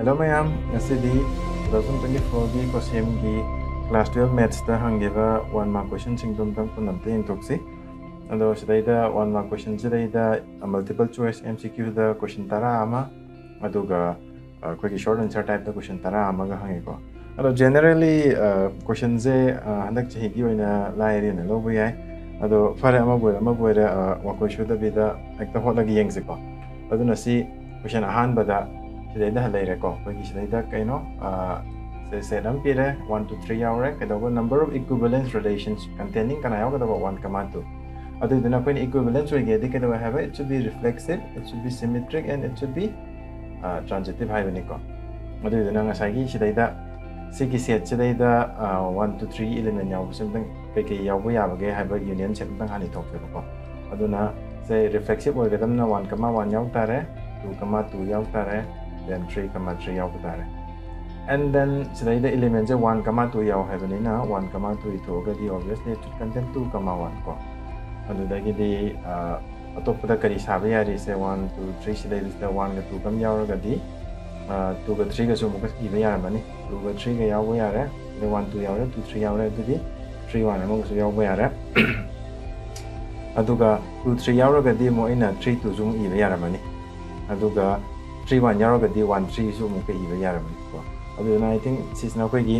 Hello mayam, ngasidi 2024 gi kosim gi class 12 maths ta hangiba one mark question sing dum tang punam te ing toksi. Ado sidai da one mark question sidai da multiple choice MCQ da question tara ama aduga koi ki short answer type da question tara ama ga hangi ko. Ado generally question je handak chahi gi oina lai ri na lo bu yai. sida lay reko koi sida kai no se saya am pire one to three hour Kita dapat number of equivalence relations containing kana kita dapat one command to adu dina koi equivalence lagi. Jadi kita dapat have it should be reflexive it should be symmetric and it should be transitive hai bani ko Atau itu nak saya gi saya da si ki set sida da 1 to three elemen yang bukan tentang pegi yang yaw bu yaw ge hai ba union sem dang hani itu pe ko aduna saya reflexive we gadam na one comma one yang tare two comma two yang tare then 3 comma 3 yaw tare and then sidai the element je 1 comma 2 yaw hai bani na 1 comma 2 to ga di obviously should contain 2 comma 1 ko adu da gi di atop da kari sa ba yari se 1 2 3 sidai this the 1 ga 2 kam yaw ga di 2 ga 3 ga so mu ga i ba bani 2 ga 3 ga yaw ba yare the 1 2 yaw re 2 3 yaw re du di 3 1 mo so yaw ba yare aduga 2 3 yaw ga di mo ina 3 2 zum i ba yar bani aduga 3 1 ꯌꯥꯎꯔꯒꯗꯤ 1 3 ꯁꯨ ꯑꯃꯨꯛꯀ ꯏꯕ ꯌꯥꯔꯕꯅꯤꯀꯣ ꯑꯗꯨꯗꯨꯅ I think ꯁꯤꯁꯤꯅ ꯑꯩꯈꯣꯏꯒꯤ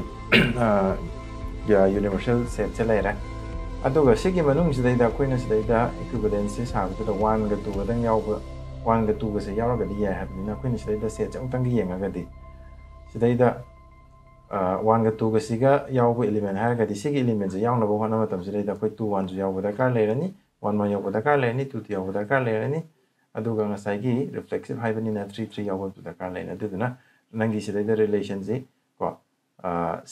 universal ꯁꯦꯠꯁꯦ ꯂꯩꯔꯦ ꯑꯗꯨꯒ ꯁꯤꯒꯤ ꯃꯅꯨꯡꯁꯤꯗꯩꯗ ꯑꯩꯈꯣꯏꯅ ꯁꯤꯗꯩꯗ ꯏꯀ꯭ꯋꯤꯕꯂꯦꯟꯁꯁꯦ ꯁꯥꯕꯗꯨꯗ ꯋꯥꯟꯒ ꯇꯨꯒꯗꯪ ꯌꯥꯎꯕ ꯋꯥꯟꯒ ꯇꯨꯒꯁꯦ ꯌꯥꯎꯔꯒꯗꯤ ꯌꯥꯏ ꯍꯥꯏꯕꯅꯤꯅ ꯑꯩꯈꯣꯏꯅ ꯁꯤꯗꯩꯗ ꯁꯦꯠꯁꯦ ꯑꯃꯨꯛꯇꯪꯒ ꯌꯦꯡꯉꯒꯗꯤ ꯁꯤꯗꯩꯗ ꯋꯥꯟꯒ ꯇꯨꯒꯁꯤꯒ ꯌꯥꯎꯕ ꯏꯂꯤꯃꯦꯟ ꯍꯥꯏꯔꯒꯗꯤ ꯁꯤꯒꯤ ꯏꯂꯤꯃꯦꯟꯁꯦ ꯌꯥꯎꯅꯕ ꯍꯣꯠꯅꯕ ꯃꯇꯝꯁꯤꯗꯩꯗ ꯑꯩꯈꯣꯏ ꯇꯨ ꯋꯥꯟꯁꯨ ꯌꯥꯎꯕ ꯗꯔꯀꯥꯔ ꯂꯩꯔꯅꯤ ꯋꯥꯟ ꯋꯥꯟ ꯌꯥꯎꯕ ꯗꯔꯀꯥꯔ ꯂꯩꯔꯅꯤ ꯇꯨ ꯇꯨ ꯌꯥꯎꯕ ꯗꯔꯀꯥꯔ ꯂꯩꯔꯅꯤ ꯑꯗꯨꯒ ꯉꯁꯥꯏꯒꯤ ꯔꯤꯐ꯭ꯂꯦꯛꯁꯤꯞ ꯍꯥꯏꯕꯅꯤꯅ ꯊ꯭ꯔꯤ ꯊ꯭ꯔꯤ ꯌꯥꯎꯕꯗꯨ ꯗꯔꯀꯥꯔ ꯂꯩꯅ ꯑꯗꯨꯗꯨꯅ ꯅꯪꯒꯤ ꯁꯤꯗꯩꯗ ꯔꯤꯂꯦꯁꯟꯁꯤ ꯀꯣ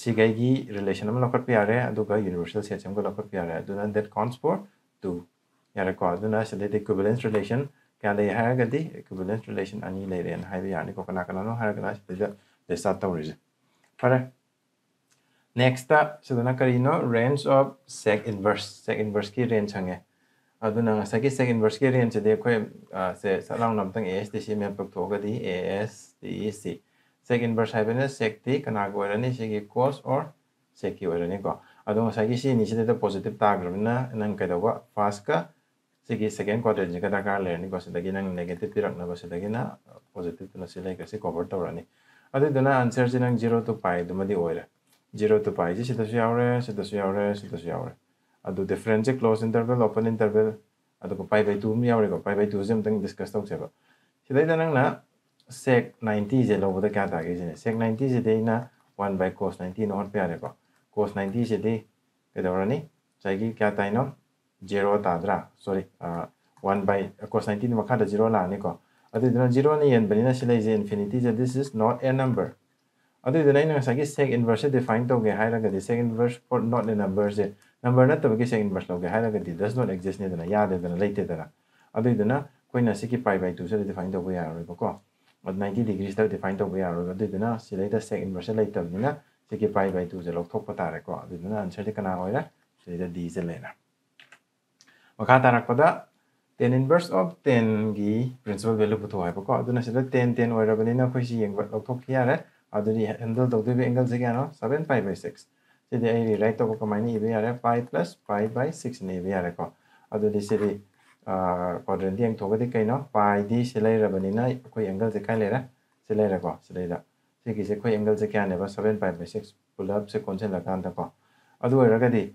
ꯁꯤꯒꯩꯒꯤ ꯔꯤꯂꯦꯁꯟ ꯑꯃ ꯂꯧꯈꯠꯄ ꯌꯥꯔꯦ ꯑꯗꯨꯒ ꯌꯨꯅꯤꯚꯔꯁꯦꯜ ꯁꯦꯠꯁ ꯑꯃꯒ ꯂꯧꯈꯠꯄ ꯌꯥꯔꯦ ꯑꯗꯨꯅ ꯗꯦꯠ ꯀꯥꯎꯟꯁ ꯐꯣꯔ ꯇꯨ ꯌꯥꯔꯦꯀꯣ ꯑꯗꯨꯅ ꯁꯤꯗꯩꯗ ꯏꯀ꯭ꯋꯤꯕꯂꯦꯟꯁ ꯔꯤꯂꯦꯁꯟ ꯀꯌꯥ ꯂꯩ ꯍꯥꯏꯔꯒꯗꯤ ꯏꯀ꯭ꯋꯤꯕꯂꯦꯟꯁ ꯔꯤꯂꯦꯁꯟ ꯑꯅꯤ ꯂꯩꯔꯦꯅ ꯍꯥꯏꯕ ꯌꯥꯔꯅꯤꯀꯣ ꯀꯅꯥ ꯀꯅꯥꯅꯣ ꯍꯥꯏꯔꯒꯅ ꯁꯤꯗꯩꯗ ꯂꯤꯁ ꯑꯥꯎꯠ ꯇꯧꯔꯤꯁꯦ ꯐꯔꯦ ꯅꯦꯛꯁꯇ ꯁꯤꯗꯅ ꯀꯔꯤꯅꯣ range of sec inverse sec ꯏꯟꯚꯔꯁꯀꯤ range ꯍꯪꯉꯦ रेंज हंगे अदुना ngасagi सेक इनवर्स की रेंज दे खोय से सलांग नमतंग एस टी सी में पक्थोगदी S T C sec inverse हाइबने sec T कना गोरनी सिगी cos और सेक की ओरनी को अदु ngasagi si ni sida positive ताग्रमना नंग कदवा फ़र्स्ट का सिगी सेकंड क्वाड्रेंट जिका दरकार लेरनी को सिदगी नंग नेगेटिव पिरकना को सिदगी ना पॉजिटिव तुना सिलाई कसे कवर तौरनी अदुना आंसर जि नंग 0 to pi दुमदी ओइरे zero to pi ji sidasu yaure sidasu yaure sidasu yaure adu difference close interval open interval adu ko pi by 2 mi yaure ko pi by 2 jam tang discuss tau seba sidai da nang na sec 90 je lo boda kya ta ge je sec 90 je dei na 1 by cos 90 no hot pyare ko cos 90 je dei ke da rani chai kya ta no 0 ta dra sorry uh, 1 by cos 90 ma kha da 0 la ni ko adu dina 0 ni yen bani na silai je infinity je this is not a number ꯑꯗꯨꯏꯗꯨꯅ ꯑꯩꯅ ꯉꯁꯥꯏꯒꯤ ꯁꯦꯛ ꯏꯟꯚꯔꯁꯁꯦ define ꯇꯧꯒꯦ ꯍꯥꯏꯔꯒꯗꯤ ꯁꯦꯛ inverse for not ꯑꯦ ꯅꯝꯕꯔꯁꯦ number ꯅꯠꯇꯕꯒꯤ sec inverse ꯂꯧꯒꯦ ꯍꯥꯏꯔꯒꯗꯤ ꯗꯁ ꯅꯣꯠ ꯑꯦꯛꯖꯤꯁꯅꯦꯗꯅ ꯌꯥꯗꯦꯗꯅ ꯂꯩꯇꯦꯗꯅ ꯑꯗꯨꯏꯗꯨꯅ ꯑꯩꯈꯣꯏꯅ ꯁꯤꯒꯤ ꯄꯥꯏ ꯕꯥꯏ ꯇꯨꯁꯤꯗ ꯗꯤꯐꯥꯏꯟ ꯇꯧꯕ ꯌꯥꯔꯣꯏꯕꯀꯣ ꯅꯥꯏꯟꯇꯤ ꯗꯤꯒ꯭ꯔꯤꯁꯤꯗ ꯗꯤꯐꯥꯏꯟ ꯇꯧꯕ ꯌꯥꯔꯣꯏꯕ ꯑꯗꯨꯏꯗꯨꯅ ꯁꯤꯗꯩꯗ ꯁꯦꯛ ꯏꯟꯚꯔꯁꯁꯦ ꯂꯩꯇꯕꯅꯤꯅ ꯁꯤꯒꯤ ꯄꯥꯏ ꯕꯥꯏ ꯇꯨꯁꯦ ꯂꯧꯊꯣꯛꯄ ꯇꯥꯔꯦꯀꯣ ꯑꯗꯨꯗꯨꯅ ꯑꯟꯁꯔꯗꯤ ꯀꯅꯥ ꯑꯣꯏꯔꯦ ꯁꯤꯗꯩꯗ ꯗꯤꯁꯦ ꯂꯩꯔꯦ ꯃꯈꯥ ꯇꯥꯔꯛꯄꯗ टेन इनवर्स ऑफ टेन की प्रिंसिपल वैल्यू पुथो है अदुना सिदा टेन टेन ओइरबनिना अखोइ सि येंग लौथोक यारे अदुनि हैंडल तौदोबे एंगल से क्या नो 7 पाई बाय 6 सिदि आई राइट तब कमाइनी इबे यारे पाई प्लस पाई बाय 6 ने इबे यारे को अदुदि सिदि क्वाड्रेंट येंग थोगदि कइनो पाई दि से एंगल से काय लेरा से को सिगि से अखोइ एंगल से क्या नेबा 7 पाई बाय 6 पुल अप से कोनसे लगान को अदु ओइरगदि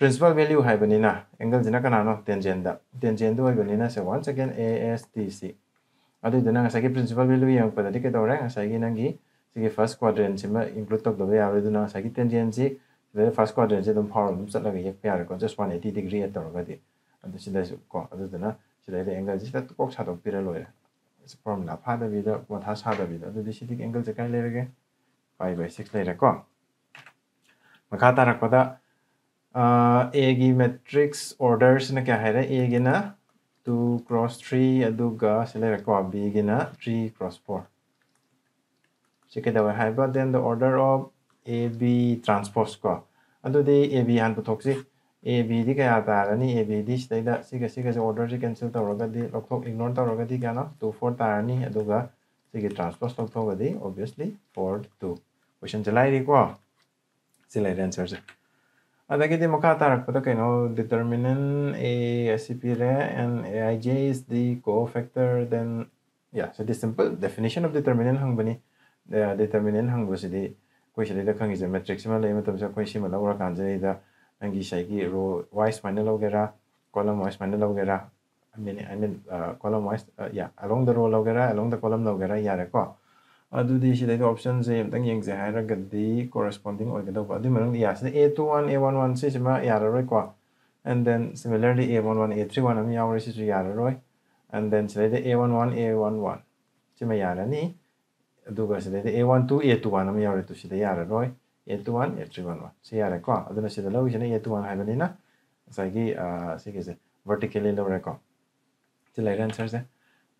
principal value hai bani na angle jina kana no tangent da tangent do bani na se once again ASTC adu dina nga sagi principal value yang pada dike dore nga sagi nangi sigi first quadrant sima include tok dobe yawe dina sagi tangent si the first quadrant si dum power dum sat laga yak pyare ko just 180 degree at dore gadi adu sida ko adu dina sida de angle ji ta kok sa dok pira loya formula pha da vida ko tha sa da vida adu di sidi angle je kai lerege 5 by 6 lere ko makha tarakpada ए की matrix orders ना क्या है A की ना two cross three ना three cross four सिकेदवा है but then the order of AB ꯇ꯭ꯔꯥꯟꯁꯄꯣꯁꯀꯣ ꯑꯗꯨꯗꯤ AB ꯍꯥꯟꯅ ꯄꯨꯊꯣꯛꯁꯤ ABꯗꯤ ꯀꯌꯥ ꯇꯥꯔꯅꯤ ABꯗꯤ ꯁꯤꯗꯩꯗ ꯁꯤꯒ ꯁꯤꯒꯁꯦ ꯑꯣꯔꯗꯔꯁꯦ ꯀꯦꯟꯁꯦꯜ ꯇꯧꯔꯒꯗꯤ ꯂꯧꯊꯣꯛ ꯏꯒꯅꯣꯔ ꯇꯧꯔꯒꯗꯤ ꯀꯌꯥꯅꯣ ꯇꯨ ꯐꯣꯔ ꯇꯥꯔꯅꯤ ꯑꯗꯨꯒ ꯁꯤꯒꯤ ꯇ꯭ꯔꯥꯟꯁꯄꯣꯁ ꯂꯧꯊꯣꯛꯑꯒꯗꯤ ꯑꯣꯕꯤꯌꯁꯂꯤ ꯐꯣꯔ ꯇꯨ ꯀꯣꯏꯁꯟꯁꯦ ꯂꯥꯏꯔꯤꯀꯣ ꯁꯤ ꯂꯩꯔꯦ ꯑꯟꯁꯔꯁꯦ ꯑꯗꯒꯤꯗꯤ ꯃꯈꯥ ꯇꯥꯔꯛꯄꯗ ꯀꯩꯅꯣ ꯗꯤꯇꯔꯃꯤꯅꯦꯟ ꯑꯦ ꯑꯁꯤ ꯄꯤꯔꯦ ꯑꯦꯟ ꯑꯦ ꯑꯥꯏ ꯖꯦ ꯏꯁ ꯗꯤ ꯀꯣ ꯐꯦꯛꯇꯔ ꯗꯦꯟ ꯌꯥ ꯁꯤꯗꯤ ꯁꯤꯝꯄꯜ ꯗꯦꯐꯤꯅꯤꯁꯟ ꯑꯣꯐ ꯗꯤꯇꯔꯃꯤꯅꯦꯟ ꯍꯪꯕꯅꯤ ꯗꯤꯇꯔꯃꯤꯅꯦꯟ ꯍꯪꯕꯁꯤꯗꯤ ꯑꯩꯈꯣꯏ ꯁꯤꯗꯩꯗ ꯈꯪꯉꯤꯁꯦ ꯃꯦꯇ꯭ꯔꯤꯛꯁ ꯑꯃ ꯂꯩꯕ ꯃꯇꯝꯁꯤꯗ ꯑꯩꯈꯣꯏ ꯁꯤꯃ ꯂꯧꯔꯀꯥꯟꯁꯤꯗꯩꯗ ꯅꯪꯒꯤ ꯉꯁꯥꯏꯒꯤ ꯔꯣ ꯋꯥꯏꯁ ꯁꯨꯃꯥꯏꯅ ꯂꯧꯒꯦꯔꯥ ꯀꯣꯂꯝ ꯋꯥꯏꯁ ꯁꯨꯃꯥꯏꯅ ꯂꯧꯒꯦꯔꯥ I mean, I mean, uh, column wise, uh, yeah, along the row ꯂꯧꯒꯦꯔꯥ along the column ꯂꯧꯒꯦꯔꯥ ꯌꯥꯔꯦꯀꯣ ꯑꯗꯨꯗꯤ ꯁꯤꯗꯩꯗ ꯑꯣꯞꯁꯟꯁꯦ ꯑꯝꯇꯪ ꯌꯦꯡꯖꯦ ꯍꯥꯏꯔꯒꯗꯤ ꯀꯣꯔꯦꯁꯄꯣꯟꯗꯤꯡ ꯑꯣꯏꯒꯗꯧꯕ ꯑꯗꯨꯏ ꯃꯅꯨꯡꯗ ꯌꯥ ꯁꯤꯗ ꯑꯦ ꯇꯨ ꯋꯥꯟ ꯑꯦ ꯋꯥꯟ ꯋꯥꯟ ꯁꯤꯁꯤꯃ ꯌꯥꯔꯔꯣꯏꯀꯣ and then ꯁꯤꯃꯤꯂꯔꯂꯤ eh one one eh three one ꯑꯃ ꯌꯥꯎꯔꯦ ꯁꯤꯁꯨ ꯌꯥꯔꯔꯣꯏ ꯑꯦꯟ ꯗꯦꯟ ꯁꯤꯗꯩꯗ ꯑꯦ ꯋꯥꯟ ꯋꯥꯟ ꯑꯦ ꯋꯥꯟ ꯋꯥꯟ ꯁꯤꯃ ꯌꯥꯔꯅꯤ ꯑꯗꯨꯒ ꯁꯤꯗꯩꯗ a one two a two one ꯑꯃ ꯌꯥꯎꯔꯦ ꯇꯨ ꯁꯤꯗ ꯌꯥꯔꯔꯣꯏ a two one a three one one ꯁꯤ ꯌꯥꯔꯦꯀꯣ ꯑꯗꯨꯅ ꯁꯤꯗ ꯂꯧꯔꯤꯁꯤꯅ ꯑꯦ ꯇꯨ ꯋꯥꯟ ꯍꯥꯏꯕꯅꯤꯅ ꯉꯁꯥꯏꯒꯤ ꯁꯤꯒꯤꯁꯦ ꯚꯔꯇꯤꯀꯦꯜꯂꯤ ꯂꯧꯔꯦꯀꯣ ꯁꯤ ꯂꯩꯔꯦ ꯑꯟꯁꯔꯁꯦ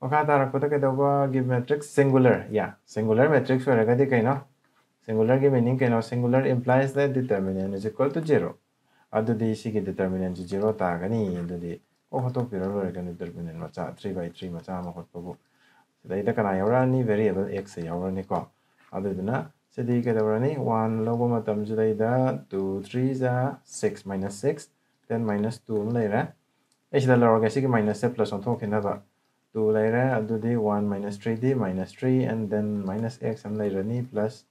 ꯃꯈꯥ ꯇꯥꯔꯛꯄꯗ ꯀꯩꯗꯧꯕ ꯒꯤ ꯃꯦꯇ꯭ꯔꯤꯛꯁ ꯁꯤꯡꯒꯨꯂꯔ ꯌꯥ ꯁꯤꯡꯒꯨꯂꯔ ꯃꯦꯇ꯭ꯔꯤꯛꯁ ꯑꯣꯏꯔꯒꯗꯤ ꯀꯩꯅꯣ ꯁꯤꯡꯒꯨꯂꯔꯒꯤ ꯃꯤꯅꯤꯡ ꯀꯩꯅꯣ ꯁꯤꯡꯒꯨꯂꯔ ꯏꯝꯄ꯭ꯂꯥꯏꯁ ꯗ ꯗꯤꯇꯔꯃꯤꯅꯦꯟ ꯏꯖ ꯏꯀ꯭ꯋꯦꯜ ꯇꯨ ꯖꯦꯔꯣ ꯑꯗꯨꯗꯤ ꯁꯤꯒꯤ ꯗꯤꯇꯔꯃꯤꯅꯦꯟꯁꯤ ꯖꯦꯔꯣ ꯇꯥꯒꯅꯤ ꯑꯗꯨꯗꯤ ꯀꯣꯛ ꯍꯣꯠꯇꯣꯛꯄꯤꯔ ꯂꯣꯏꯔꯒꯅꯤ ꯗꯤꯇꯔꯃꯤꯅꯦꯟ ꯃꯆꯥ ꯊ꯭ꯔꯤ ꯕꯥꯏ ꯊ꯭ꯔꯤ ꯃꯆꯥ ꯑꯃ ꯍꯣꯠꯄꯕꯨ ꯁꯤꯗꯩꯗ ꯀꯅꯥ ꯌꯥꯎꯔꯛꯑꯅꯤ ꯚꯦꯔꯤꯑꯦꯕꯜ ꯑꯦꯛꯁꯁꯦ ꯌꯥꯎꯔꯅꯤꯀꯣ ꯑꯗꯨꯗꯨꯅ ꯁꯤꯗꯤ ꯀꯩꯗꯧꯔꯅꯤ ꯋꯥꯟ ꯂꯧꯕ ꯃꯇꯝꯁꯤꯗꯩꯗ to ꯊ꯭ꯔꯤꯖꯥ six minus six ten minus two ꯑꯃ ꯂꯩꯔꯦ ꯑꯩ ꯁꯤꯗ ꯂꯧꯔꯒꯦ ꯁꯤꯒꯤ ꯃꯥꯏꯅꯁꯁꯦ ꯄ꯭ꯂꯁ ꯑꯣꯟꯊꯣꯛꯈꯤꯅꯕ ꯇꯨ ꯂꯩꯔꯦ ꯑꯗꯨꯗꯤ one minus ꯊ꯭ꯔꯤꯗꯤ minus three and then minus x ꯑꯃ ꯂꯩꯔꯅꯤ plus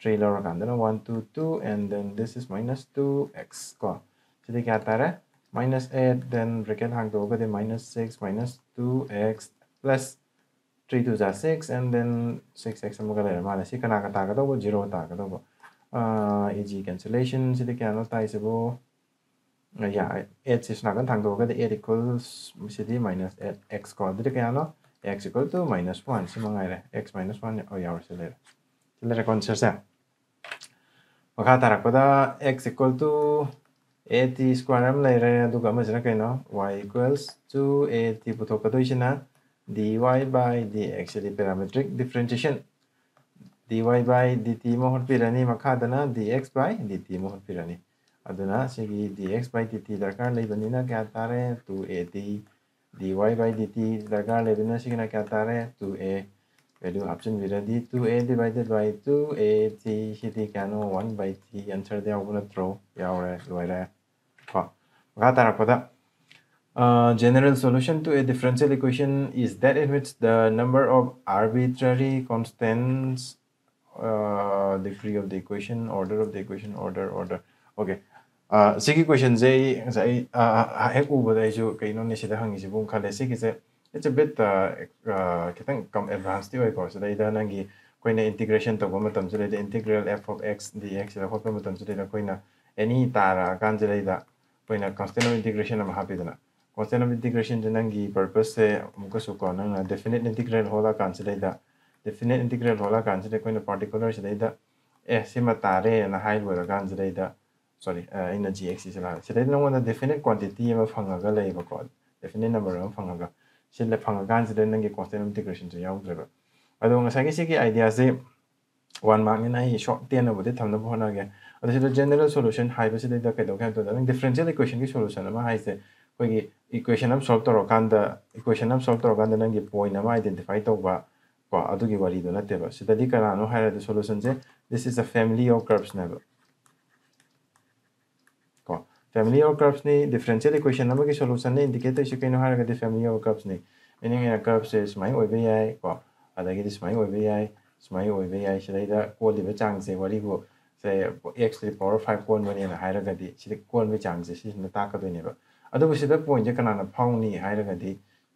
three ꯂꯧꯔꯀꯥꯟꯗꯅ one two two and then this is minus two x ꯀꯣ ꯁꯤꯗꯤ ꯀꯌꯥ ꯇꯥꯔꯦ minus eight then bracket ꯍꯥꯡꯗꯣꯛꯑꯒꯗꯤ minus six minus two x plus 3 2 are 6 and then 6 x amuga le ma si kana ka ta ka do 0 ta ka do uh eg cancellation si de kana ta is bo yeah 8 is na kan thang do ka de 8 equals si de minus 8 x ko de kana x equal to minus 1 si mangai le x minus 1 o ya or si le si le kon se se ma ka ta ra ko da x equal to 80 square am le re du ga ma jina y equals to 80 bu to ka do isina dy by dx यदि parametric differentiation dy by dt मोहर पिरानी मखादना dx by dt मोहर पिरानी अदुना सिगी dx by dt दरकार लेबनी ना क्या तारे 2a t. dy by dt दरकार लेबनी ना सिगी ना क्या तारे 2a value option Virat the 2a divided by 2a t. सिदी क्या नो 1 by t. आंसर दे आउट ना थ्रो या और लोयरा को uh, general solution to a differential equation is that in which the number of arbitrary constants uh, degree of the equation order of the equation order order. Okay. Uh, sigi equation je sai uh, hek ubo dai ju kaino ne sida hangi jibung khale sigi je it's a bit uh, uh kitang kam advanced way ko so dai da nangi koina integration to bom tam jule integral f of x dx la hot tam jule koina any tara kan jule da koina constant integration am happy dana constant of ꯏꯟꯇꯤꯒ꯭ꯔꯦꯁꯟꯁꯦ ꯅꯪꯒꯤ ꯄꯔꯄꯁꯁꯦ ꯑꯃꯨꯛꯀꯁꯨꯀꯣ ꯅꯪꯅ ꯗꯦꯐꯤꯅꯤꯠ ꯏꯟꯇꯤꯒ꯭ꯔꯦꯜ ꯍꯣꯜꯂꯀꯥꯟꯁꯤꯗꯩꯗ ꯗꯦꯐꯤꯅꯤꯠ ꯏꯟꯇꯤꯒ꯭ꯔꯦꯜ ꯍꯣꯜꯂꯀꯥꯟꯁꯤꯗ ꯑꯩꯈꯣꯏꯅ ꯄꯥꯔꯇꯤꯀꯨꯂꯔꯁꯤꯗꯩꯗ ꯑꯦ ꯁꯤꯃ ꯇꯥꯔꯦꯅ ꯍꯥꯏ ꯂꯣꯏꯔꯀꯥꯟꯁꯤꯗꯩꯗ sorry ꯑꯩꯅ ꯖꯤ ꯑꯦꯛꯁ ꯁꯤꯁꯦ ꯂꯥꯛꯑꯦ ꯁꯤꯗꯩꯗ ꯅꯪꯉꯣꯟꯗ ꯗꯦꯐꯤꯅꯤꯠ ꯀ꯭ꯋꯥꯟꯇꯤꯇꯤ ꯑꯃ ꯐꯪꯉꯒ ꯂꯩꯌꯦꯕꯀꯣ ꯗꯦꯐꯤꯅꯤꯠ ꯅꯝꯕꯔ ꯑꯃ ꯐꯪꯉꯒ ꯁꯤ ꯐꯪꯉꯀꯥꯟꯁꯤꯗ ꯅꯪꯒꯤ ꯀꯣꯁꯇꯦꯟ ꯑꯣꯐ ꯏꯟꯇꯤꯒ꯭ꯔꯦꯁꯟꯁꯦ ꯌꯥꯎꯗ꯭ꯔꯦꯕ ꯑꯗꯣ ꯉꯁꯥꯏꯒꯤ ꯁꯤꯒꯤ ꯑꯥꯏꯗꯤꯌꯥꯁꯦ ꯋꯥꯟ ꯃꯥꯔꯛꯅꯤꯅ ꯑꯩ ꯁꯣꯔꯠ ꯇꯦꯟꯅꯕꯨꯗꯤ ꯊꯝꯅꯕ ꯍꯣꯠꯅꯒꯦ ꯑꯗꯣ ꯁꯤꯗ ꯖꯦꯅꯔꯦꯜ ꯁꯣꯂꯨꯁꯟ ꯍꯥꯏꯕꯁꯤꯗꯩꯗ ꯀꯩꯗꯧꯒꯦ ꯍꯥꯏꯕꯗ ꯅꯪ ꯗꯤꯐꯔꯦꯟꯁꯤꯌꯦꯜ ꯏꯀ꯭ꯋꯦꯁꯟꯒꯤ ꯁꯣꯂꯨꯁꯟ ꯑꯃ ꯍꯥꯏꯁꯦ ꯑꯩꯈꯣꯏꯒꯤ ꯏꯀ꯭ꯋꯦꯁꯟ ꯑꯃ ꯁꯣꯜꯕ ꯇꯧꯔꯀꯥꯟꯗ ꯏꯀ꯭ꯋꯦꯁꯟ ꯑꯃ ꯁꯣꯜꯕ ꯇꯧꯔꯀꯥꯟꯗ ꯅꯪꯒꯤ ꯄꯣꯏꯟ ꯑꯃ ꯑꯥꯏꯗꯦꯟꯇꯤꯐꯥꯏ ꯇꯧꯕ ꯀꯣ ꯑꯗꯨꯒꯤ ꯋꯥꯔꯤꯗꯣ ꯅꯠꯇꯦꯕ ꯁꯤꯗꯗꯤ ꯀꯅꯥꯅꯣ ꯍꯥꯏꯔꯗꯤ ꯁꯣꯂꯨꯁꯟꯁꯦ this is a family of ꯀꯔꯞꯁꯅꯦꯕ ꯀꯣ ꯐꯦꯃꯤꯂꯤ ꯑꯣꯐ ꯀꯔꯞꯁꯅꯤ ꯗꯤꯐ꯭ꯔꯦꯟꯁꯤꯌꯦꯜ ꯏꯀ꯭ꯋꯦꯁꯟ ꯑꯃꯒꯤ ꯁꯣꯂꯨꯁꯟꯅ ꯏꯟꯗꯤꯀꯦꯠ ꯇꯧꯔꯤꯁꯤ ꯀꯩꯅꯣ ꯍꯥꯏꯔꯒꯗꯤ ꯐꯦꯃꯤꯂꯤ ꯑꯣꯐ ꯀꯔꯞꯁꯅꯤ ꯃꯤꯅꯤꯡ ꯑꯩꯅ ꯀꯔꯞꯁꯦ ꯁꯨꯃꯥꯏꯅ ꯑꯣꯏꯕ ꯌꯥꯏ ꯀꯣ ꯑꯗꯒꯤꯗꯤ ꯁꯨꯃꯥꯏꯅ ꯑꯣꯏꯕ ꯌꯥꯏ ꯁꯨꯃꯥꯏꯅ ꯑꯣꯏꯕ ꯌꯥꯏ ꯁꯤꯗꯩꯗ ꯀꯣꯜꯂꯤꯕ ꯆꯥꯡꯁꯦ ꯋꯥꯔꯤꯕꯨ ꯁꯦ ꯑꯦꯛꯁ ꯄꯋꯥꯔ ꯐꯥꯏꯚ ꯀꯣꯟꯕꯅꯦꯅ ꯍꯥꯏꯔꯒꯗꯤ ꯁꯤꯗ ꯀꯣꯟꯕꯒꯤ ꯆꯥꯡꯁꯦ ꯁꯤꯁꯤꯅ ꯇꯥꯛꯀꯗꯣꯏꯅꯦꯕ ꯑꯗꯨꯕꯨ ꯁꯤꯗ ꯄꯣꯏꯟꯁꯦ ꯀꯅꯥꯅ ꯐꯥꯎꯅꯤ ꯍꯥꯏꯔꯒꯗꯤ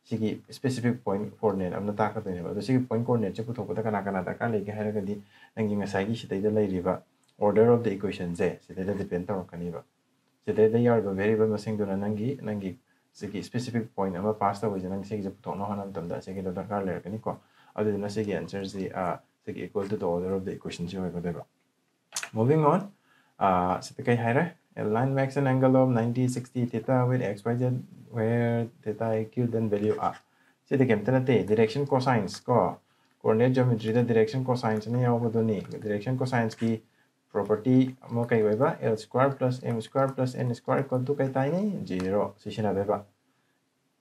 ꯁꯤꯒꯤ ꯁ꯭ꯄꯦꯁꯤꯐꯤꯛ ꯄꯣꯏꯟ ꯀꯣꯑꯣꯔꯗꯤꯅꯦꯠ ꯑꯃꯅ ꯇꯥꯛꯀꯗꯣꯏꯅꯦꯕ ꯑꯗꯣ ꯁꯤꯒꯤ ꯄꯣꯏꯟ ꯀꯣꯑꯣꯔꯗꯤꯅꯦꯠꯁꯦ ꯄꯨꯊꯣꯛꯄꯗ ꯀꯅꯥ ꯀꯅꯥ ꯗꯔꯀꯥꯔ ꯂꯩꯒꯦ ꯍꯥꯏꯔꯒꯗꯤ ꯅꯪꯒꯤ ꯉꯁꯥꯏꯒꯤ ꯁꯤꯗꯩꯗ ꯂꯩꯔꯤꯕ ꯑꯣꯔꯗꯔ ꯑꯣꯐ ꯗ ꯏꯀ꯭ꯋꯦꯁꯟꯁꯦ ꯁꯤꯗꯩꯗ ꯗꯤꯄꯦꯟ ꯇꯧꯔꯛꯀꯅꯤꯕ ꯁꯤꯗꯩꯗ ꯌꯥꯎꯔꯤꯕ ꯚꯦꯔꯤꯑꯦꯕꯜ ꯃꯁꯤꯡꯗꯨꯅ ꯅꯪꯒꯤ ꯅꯪꯒꯤ ꯁꯤꯒꯤ ꯁ꯭ꯄꯦꯁꯤꯐꯤꯛ ꯄꯣꯏꯟ ꯑꯃ ꯄꯥꯁ ꯇꯧꯕꯁꯦ ꯅꯪ ꯁꯤꯒꯤꯁꯦ ꯄꯨꯊꯣꯛꯅꯕ ꯍꯣꯠꯅꯕ ꯃꯇꯝꯗ ꯑꯁꯤꯒꯤꯗꯣ ꯗꯔꯀꯥꯔ ꯂꯩꯔꯛꯀꯅꯤꯀꯣ ꯑꯗꯨꯗꯨꯅ ꯁꯤꯒꯤ ꯑꯟꯁꯔꯁꯤ ꯁꯤꯒꯤ equal to the order of the ꯏꯀ꯭ꯋꯦꯁꯟꯁꯤ ꯑꯣꯏꯒꯗꯣꯏꯕ moving on uh, sita kai haire a line makes an angle of 90 60 theta with x y z where theta eq then value r sita kem tana te direction cosines ko coordinate geometry da direction cosines ne yaw badoni direction cosines ki property mo kai weba l square plus m square plus n square equal to kai tai ni 0 sisina beba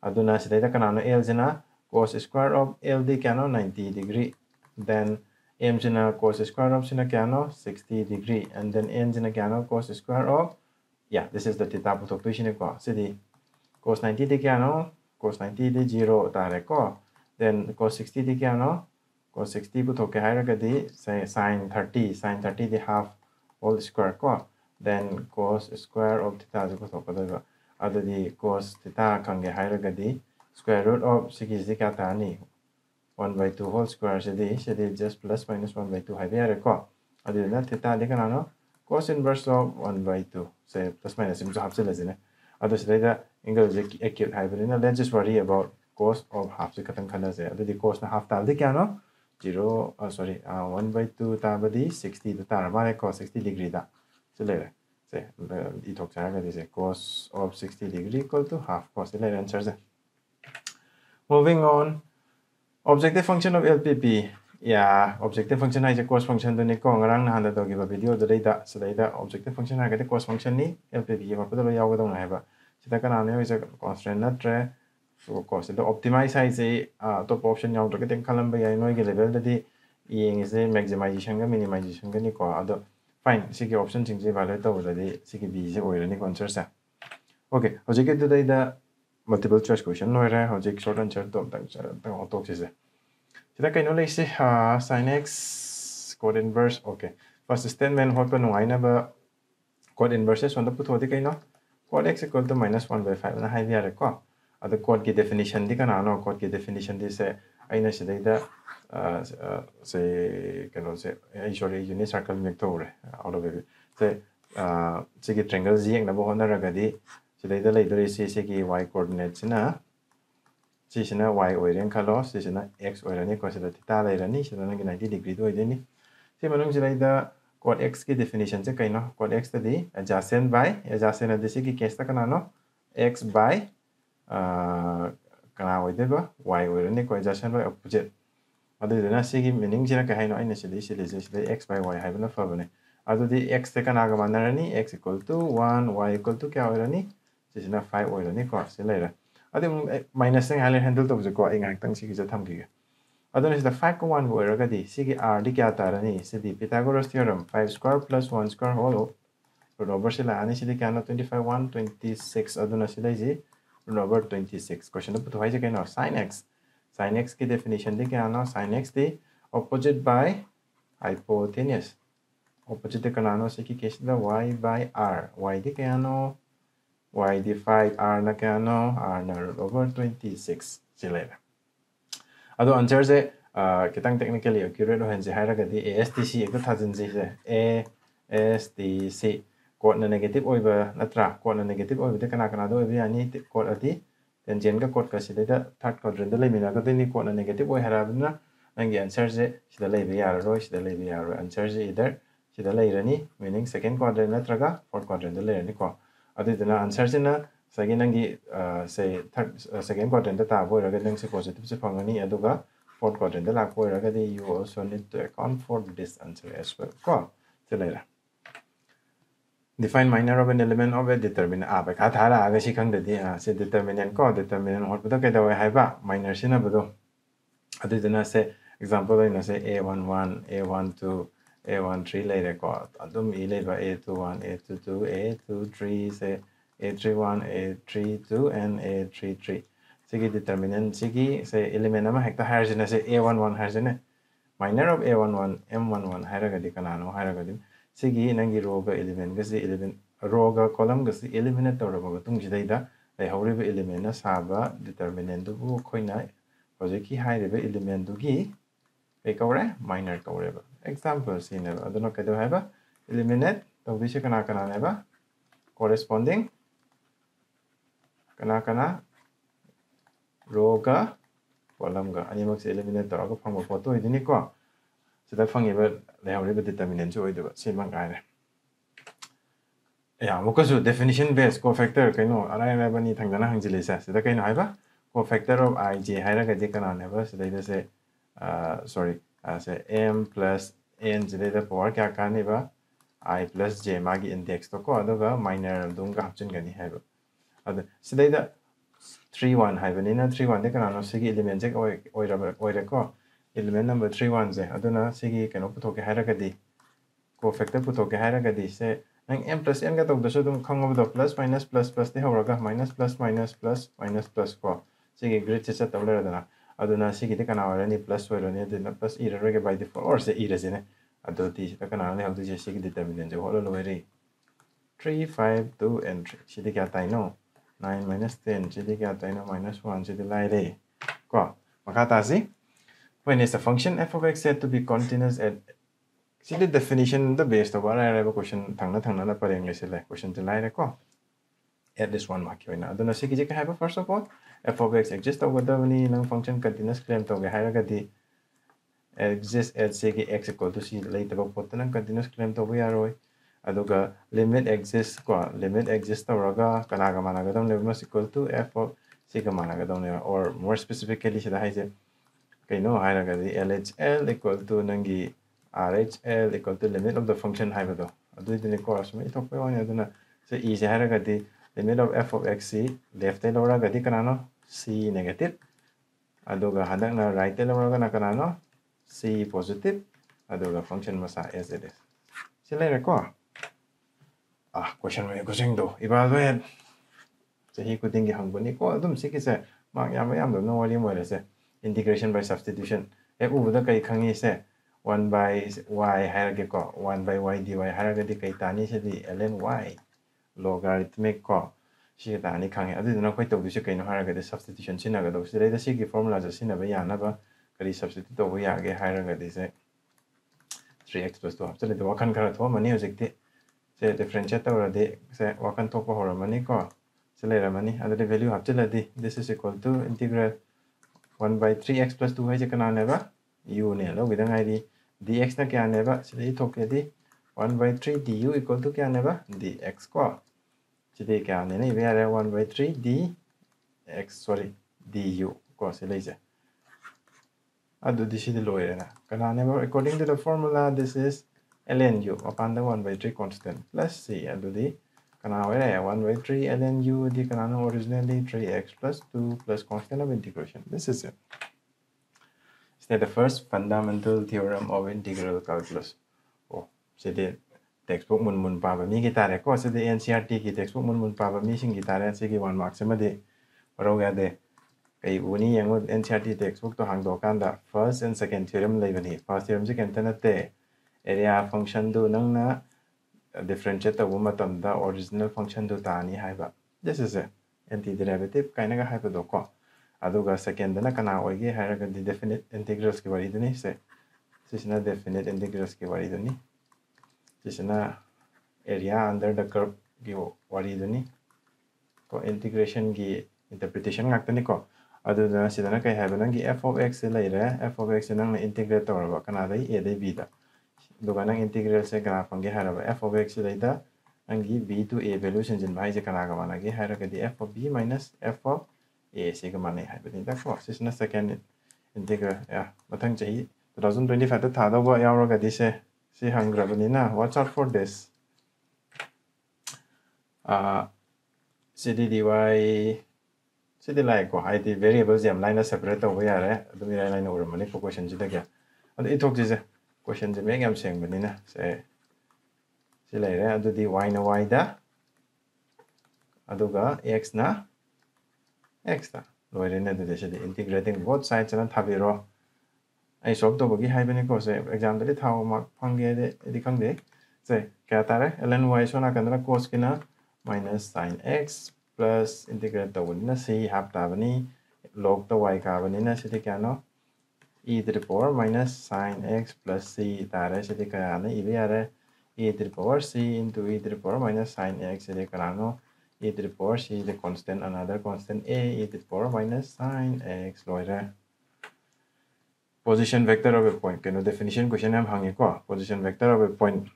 aduna sita da kana no l jina cos square of l di kano 90 degree then m sina cos square of sina kya no 60 degree and then n sina kya no cos square of yeah this is the theta sine ko sidi cos 90 di kya no cos 90 di 0 tare ko then cos 60 di kya no cos 60 putok ke hai ra di say sin 30 sin 30 di half whole square ko then cos square of theta putok ko da adadi cos theta kange hai ra di square root of 60 kya ta ni 1 by 2 whole square sidi sidi just plus minus 1 by 2 hai ya ko adi na theta de kana no cos inverse of 1 by 2 say plus minus sim half se lazine adu sida da angle je acute hai bari na just worry about cos of half katan khana se adu di cos na half 0 uh, sorry uh, 1 by 2 ta badi 60 da ta ma cos 60 degree da se le se i thok cha ga de se cos of 60 degree equal to half cos le answer se moving on objective function of LPP yeah या objective function है cost function तो निको अंग नहां तो video objective function है cost function L P P के यादों से कहना कॉन्स्टेंट नत्रे कॉस ऑप्टिमाइज है अटोप ऑप्शन यादव खाब ये नोगे लेवल ये मेक्जीमाइजेसन मिनीमाइजेसन को अब फाइन इसके ऑप्शन से वैल्यू तब बी से होन्सर से ओके मल्टीपल चॉइस क्वेश्चन होर है सोर्ट आंसर तो answer se si ha sin x code inverse okay. First statement hot nungai na ba code inverse is wanda puto di kaino code x equal to minus 1 by 5 na hai re ko. Ada code ki definition di kana no code ki definition di se aina si da se kaino se ai sorry unit circle mek to re out of it. Se se ki triangle z na bo hona ra ga di si da lay dori si se ki y coordinates na sisinna y oiren khalo sisinna x oirani ko sida theta leirani sida nangi 90 degree do ideni si manung sida ida cot x ki definition che kaino cot x tadi adjacent by adjacent adi si ki case ta kana no x by kana oide ba y oirani ko adjacent by opposite adu dina si ki meaning sina ka haino aina sida sida sida x by y haibana fabane adu di x te kana ga manarani x equal to 1 y equal to kya oirani sisina 5 oirani ko sila अदे minus ने हाले handle तो को आई ngak सिगी जा थम गिगे अदन is the 5 को 1 को रगा दी सिगी r दी क्या तारनी सिदी Pythagoras theorem 5 square plus 1 square whole root over से लाने सिदी क्या ना 25 1 26 अदन सिदी जी रूट ओवर 26 क्वेश्चन तो भाई जे कहना sin x. sin x की डेफिनेशन दी क्या ना sin x the opposite by hypotenuse. opposite का नानो से की case the y by r. y दी क्या ना y divide r na kaya no r root over 26 sila ado answer se kitang technically accurate ho hanse haira gadi astc ekto thajin ji se a astc code na negative oiba natra code na negative oiba de kana kana do oiba yani code ati then gen ka code ka sida da third quadrant da lemina ka ni code na negative oi hara bna nangi answer se sida leibe yar ro sida leibe yar ro answer se either sida leirani meaning second quadrant natraga fourth quadrant da leirani ko ꯑꯗꯨꯗꯨꯅ ꯑꯟꯁꯔꯁꯤꯅ ꯉꯁꯥꯏꯒꯤ ꯅꯪꯒꯤ ꯁꯦ ꯊꯔꯠ second ꯀ꯭ꯋꯥꯗ꯭ꯔꯦꯟꯇ ꯇꯥꯕ ꯑꯣꯏꯔꯒꯗꯤ ꯅꯪꯁꯦ ꯄꯣꯖꯤꯇꯤꯚꯁꯦ ꯐꯪꯒꯅꯤ ꯑꯗꯨꯒ fort ꯀ꯭ꯋꯥꯗ꯭ꯔꯦꯟꯇ ꯂꯥꯛꯄ ꯑꯣꯏꯔꯒꯗꯤ you also need to account for this answer as well ꯀꯣ ꯁꯤ ꯂꯩꯔꯦ define minor of an element of a determinant a ꯄꯩꯈꯥ ꯊꯥ ꯂꯥꯛꯑꯒ ꯁꯤ ꯈꯪꯗꯗꯤ ꯁꯤ determinant ꯀꯣ determinant ꯍꯣꯠꯄꯗ ꯀꯩꯗꯧꯋꯦ ꯍꯥꯏꯕ minor ꯁꯤꯖꯤꯟꯅꯕꯗꯣ ꯑꯗꯨꯗꯨꯅ ꯁꯦ example ꯑꯣꯏꯅ ꯁꯦ a11 a12 A13 ꯂꯩꯔꯦꯀꯣ ꯑꯗꯨꯝ ꯏ ꯂꯩꯕ A21 A22 A23 ꯁꯦ A31 A32 and A33 ꯁꯤꯒꯤ determinant ꯁꯤꯒꯤ ꯁꯦ element ꯑꯃ ꯍꯦꯛꯇ ꯍꯥꯏꯔꯁꯤꯅ ꯁꯦ A11 ꯍꯥꯏꯔꯁꯤꯅꯦ minor of A11 M11 ꯍꯥꯏꯔꯒꯗꯤ ꯀꯅꯥꯅꯣ ꯍꯥꯏꯔꯒꯗꯤ ꯁꯤꯒꯤ ꯅꯪꯒꯤ ꯔꯣꯒ element-ꯒꯁꯤ element ꯔꯣꯒ ꯀꯣꯂꯝꯒꯁꯤ eliminate ꯇꯧꯔꯕ ꯃꯇꯨꯡꯁꯤꯗꯩꯗ ꯂꯩꯍꯧꯔꯤꯕ element-ꯅ ꯁꯥꯕ determinant-ꯗꯨꯕꯨ ꯑꯩꯈꯣꯏꯅ ꯍꯧꯖꯤꯛꯀꯤ ꯍꯥꯏꯔꯤꯕ element-ꯗꯨꯒꯤ ꯀꯩ ꯀꯧꯔꯦ minor ꯀꯧꯔꯦꯕ example sineba aduna kaido haiba eliminate tawdise kana kana neba corresponding kana kana row ga column ga animak se eliminate tawga phangba photo idini ko sida phangiba lehawriba determinant chu oiduba simang gaire ya mukasu definition based cofactor kaino arai rai bani thangdana hangjile sa sida kaino haiba cofactor of ij haira ga de kana neba sida ida se sorry से m plus n जिलेदा power क्या काने बा i plus j मागी index तो को अदुगा minor दुम का हपचन गनी है अद सिदैदा 3 1 है बनी ना 3 1 दे कना नो सिगी element जे ओइ ओइ रब ओइ रे element number 3 1 se aduna sigi kano putoke hairagadi cofactor putoke hairagadi se nang m plus n ga tok dasu dum khangobdo plus minus plus plus de horaga minus plus minus plus minus plus ko sigi grid se set awle dana e or se e re ne adu ti se kana ne hawdu je sigi determinant je holo lo re 3 5 2 and 3 sigi kya tai no 9 minus 10 sigi kya tai no minus 1 sigi lai re ko makata si when is the function f of x said to be continuous at see the definition the base of what I question thang na thang na pare English le question to lai re ko at this one mark yoina aduna se kije ka have first of all pot nang continuous claim to ya roi aduga limit exist ko limit exist to raga kana ga mana ga dam limit equal to f of c ga mana ga dam or more specifically sida haise kaino hairagadi LHL equal to nangi RHL equal to limit of the function haibado adudini course mai thokpe wani aduna so e se hairagadi limit of f of x c negative aduga hadakna right te lora gana kanano c positive aduga function masa as it is sila ko ah question mai ko sing do evaluate chahi ko dingi hangbani ko adum sikise mak yam yam do no wali mo se integration by substitution e ubada kai khangi se 1 by y hairage ko 1 by y dy hairage di kai tani se di ln y logarithmic ko se 3x plus 2 hapsale de wakan kara to mani ojek de se differentiate to de se wakan to ko hora mani ko se le mani adu de value hapsale di this is equal to integral 1 by 3x plus 2 है कना नेबा u ने लो विदंग ID dx ना क्या नेबा सिदे थोके दी 1 by 3 du equal to क्या नेबा dx को सिदे क्या ने नहीं वे आ 1 by 3 dx sorry du को सिले जे अदु दिसि दे लोय ना कना नेबा according to the formula this is ln u upon the 1 by 3 constant plus c अदु दी kana where 1 by 3 ln u the kanano originally 3x plus 2 plus constant of integration this is it is that the first fundamental theorem of integral calculus oh so the textbook mun mun pa ba mi ki tare ko so the ncrt ki textbook mun mun pa ba mi sing ki tare se ki one mark se ma de ro ga de kai uni yang ncrt textbook to hang do kan da first and second theorem lai bani first theorem se kan ta na te area function do nang na differentiate tꯧꯕ ꯃꯇꯝꯗ original function ꯗꯨ ꯇꯥꯅꯤ ꯍꯥꯏꯕ this is a antiderivative ꯀꯥꯏꯅꯒ ꯍꯥꯏꯕꯗꯣꯀꯣ ꯑꯗꯨꯒ ꯁꯦꯀꯦꯟꯗꯅ ꯀꯅꯥ ꯑꯣꯏꯒꯦ ꯍꯥꯏꯔꯒꯗꯤ definite integralsꯀꯤ ꯋꯥꯔꯤꯗꯨꯅꯤ ꯁꯦ ꯁꯤꯁꯤꯅ definite integralsꯀꯤ ꯋꯥꯔꯤꯗꯨꯅꯤ ꯁꯤꯁꯤꯅ area under the curveꯒꯤ ꯋꯥꯔꯤꯗꯨꯅꯤ ꯀꯣ integrationꯒꯤ interpretation ꯉꯥꯛꯇꯅꯤꯀꯣ ꯑꯗꯨꯗꯨꯅ ꯁꯤꯗꯅ ꯀꯩ ꯍꯥꯏꯕ ꯅꯪꯒꯤ f of x ꯂꯩꯔꯦ f of x ꯅꯪꯅ integrate ꯇꯧꯔꯕ ꯀꯅꯥꯗꯩ a ꯗꯩ b ꯗ ꯑꯗꯨꯒ ꯅꯪ ꯏꯟꯇꯤꯒ꯭ꯔꯦꯜꯁꯦ ꯀꯅꯥ ꯐꯪꯒꯦ ꯍꯥꯏꯔꯕ f of x ꯁꯤꯗꯩꯗ ꯅꯪꯒꯤ b to a ꯚꯦꯂꯨ ꯁꯤꯟꯖꯤꯟꯕ ꯍꯥꯏꯁꯦ ꯀꯅꯥꯒ ꯃꯥꯟꯅꯒꯦ ꯍꯥꯏꯔꯒꯗꯤ f of b minus f of a ꯁꯤꯒ ꯃꯥꯟꯅꯩ ꯍꯥꯏꯕꯅꯤꯗ ꯀꯣ ꯁꯤꯁꯤꯅ ꯁꯦꯀꯦꯟ ꯏꯟꯇꯤꯒ꯭ꯔꯦꯜ ꯃꯊꯪ ꯆꯍꯤ ꯇꯨ ꯊꯥꯎꯖꯟ ꯇ꯭ꯋꯦꯟꯇꯤ ꯐꯥꯏꯚꯇ ꯊꯥꯗꯧꯕ ꯌꯥꯎꯔꯒꯗꯤ ꯁꯦ si hang rabanina watch out for this. Ah, uh, cd dy cd lai ko hai di variables yam line separate to ya re adum ira line ur mani ko question ji da kya ad i thok ji se question ji me yam seng banina se si lai re adu di y na y da aduga x na x da. Loire ne de se integrating both sides na thabiro ꯑꯩ solve ꯇꯧꯕꯒꯤ ꯍꯥꯏꯕꯅꯤꯀꯣ ꯁꯦ ꯑꯦꯛꯖꯥꯝꯗꯗꯤ ꯊꯥꯎ mark ꯐꯪꯒꯦꯗꯤ ꯑꯩꯗꯤ ꯈꯪꯗꯦ ꯁꯦ ꯀꯌꯥ ꯇꯥꯔꯦ ꯑꯦꯜ ꯑꯦꯟ ꯋꯥꯏ ꯁꯣꯝ ꯅꯥꯀꯟꯗꯅ ꯀꯣꯁꯀꯤꯅ minus sine x plus integrate ꯇꯧꯕꯅꯤꯅ ꯁꯤ ꯍꯥꯞ ꯇꯥꯕꯅꯤ ꯂꯣꯛꯇ ꯋꯥꯏ ꯀꯥꯕꯅꯤꯅ ꯁꯤꯗꯤ ꯀꯌꯥꯅꯣ e to the power minus sine x plus c ꯇꯥꯔꯦ ꯁꯤꯗꯤ ꯀꯌꯥꯅ ꯏꯕ ꯌꯥꯔꯦ e to the power c into e to the power minus sine x ꯁꯤꯗꯤ ꯀꯅꯥꯅꯣ e to the power c the constant another constant a e to the power minus sine x ꯂꯣꯏꯔꯦ position vector of a point kena definition question am hangi ko position vector of a point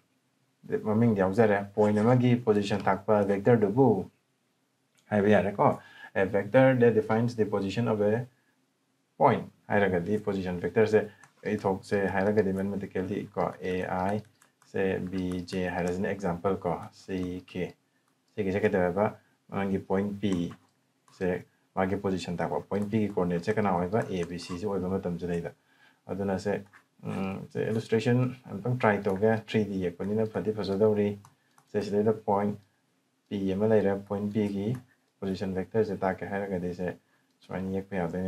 maming diam zare point ma gi position thakpa vector dubu hai be yare ko a vector that defines the position of a point hai ra gadi position vector se ei thok se hai ra raga di mathematical keldi ko a i se b j hai ra jene example ko c k se kete ba gi point p se magi position thakpa point p gi coordinate se kana hoiba a b c se hoiba matam jene naida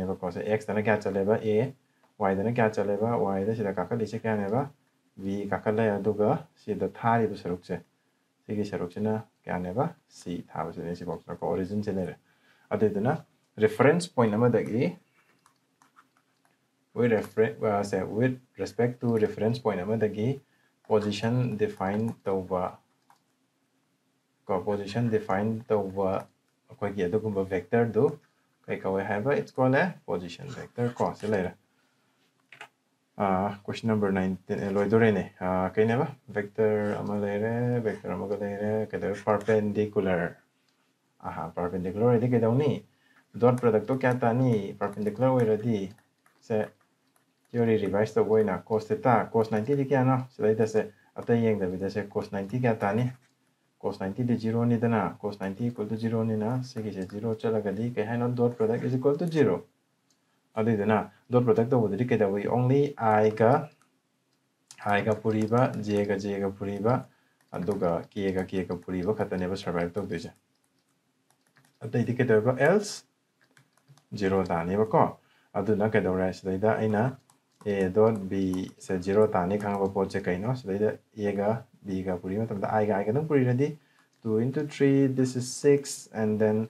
ba ko se x dana kya chaleba a y dana kya chaleba y da sida ka ka lise kya neba v ka ka la aduga sida thari bu saruk se sigi saruk se na kya neba c tha bu se se box ko origin se lere adeduna reference point ama dagi with, uh, say, with respect to reference point amadagi position defined tauba ko position defined tauba akoi gi adugumba vector do kai kawe haba it's called a position vector ko silaira uh, question number 19 loidorene uh, kai neba vector amalere vector amagalere kada perpendicular aha perpendicular edi kada uni dot product to kya tani perpendicular we ready say yeng da bida se cos 90 kya ta ni cos 90 di 0 ni da na cos 90 equal to 0 ni na se ki se 0 chala ga di ke hai no dot product is equal to 0 adi da na dot product to di ke da we only i ga i ga puri ba j ga j ga puri ba aduga k ga k ga puri ba khata ne ba survive to de ja atai di ke da ba else 0 da ni ba ko adu na ke da ra se da ina a dot b se zero tani khang ba kaino so da a ga b ga puri ma tam i ga i ga dum puri ready 2 into 3 this is 6 and then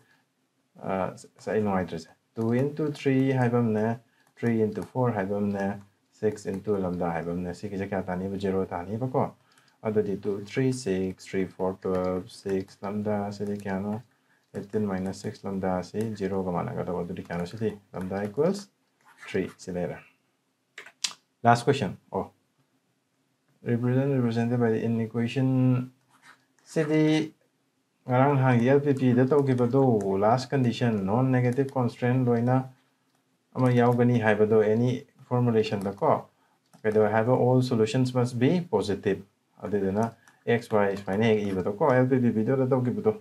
uh sa ino ai tre 2 into 3 hai bam ne 3 into 4 hai bam ne 6 into lambda hai bam ne si ke kya tani ba zero tani ba ko adu di 2 3 6 3 4 12 6 lambda se di kya no 18 minus 6 lambda se 0 ga mana ga da adu di kya no si lambda equals 3 si later Last question. Oh. Represent represented by the in equation. See the ngarang hang LPP da to give do last condition non negative constraint loina ama yaw gani haibado any formulation da ko kado have all solutions must be positive adidana x y is fine e ba ko LPP da to give do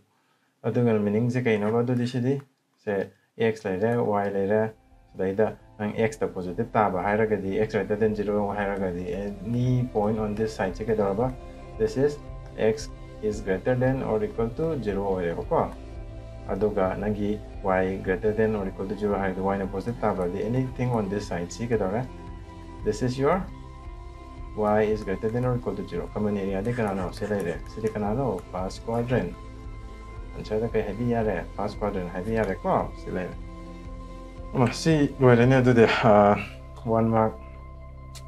aduga meaning se kaino ba do di se x laire y laire daida ang x the positive taba hairagadi x greater than 0 hairagadi any point on this side check daraba this is x is greater than or equal to 0 oireko ko aduga nangi y greater than or equal to 0 hairagadi y na positive taba the anything on this side see kadara this is your y is greater than or equal to 0 common area de kanano selere sile kanano first quadrant answer da kai heavy yare first quadrant heavy yare ko selere si loirane ꯃꯁꯤ ꯂꯣꯏꯔꯦꯅꯦ ꯑꯗꯨꯗꯤ one mark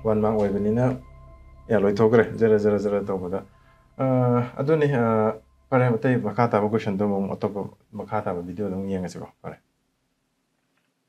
one mark ꯑꯣꯏꯕꯅꯤꯅ ꯌꯥ ꯂꯣꯏꯊꯣꯛꯈ꯭ꯔꯦ ꯖꯔ ꯖꯔ ꯖꯔ ꯇꯧꯕꯗ ꯑꯗꯨꯅꯤ ꯐꯔꯦ ꯑꯇꯩ ꯃꯈꯥ ꯇꯥꯕ ꯀꯣꯏꯁꯟꯗꯣ ꯑꯃꯨꯛ ꯑꯇꯣꯞꯄ ꯃꯈꯥ ꯇꯥꯕ ꯚꯤꯗꯤꯑꯣꯗ ꯑꯃꯨꯛ ꯌꯦꯡꯉꯁꯤꯀꯣ ꯐꯔꯦ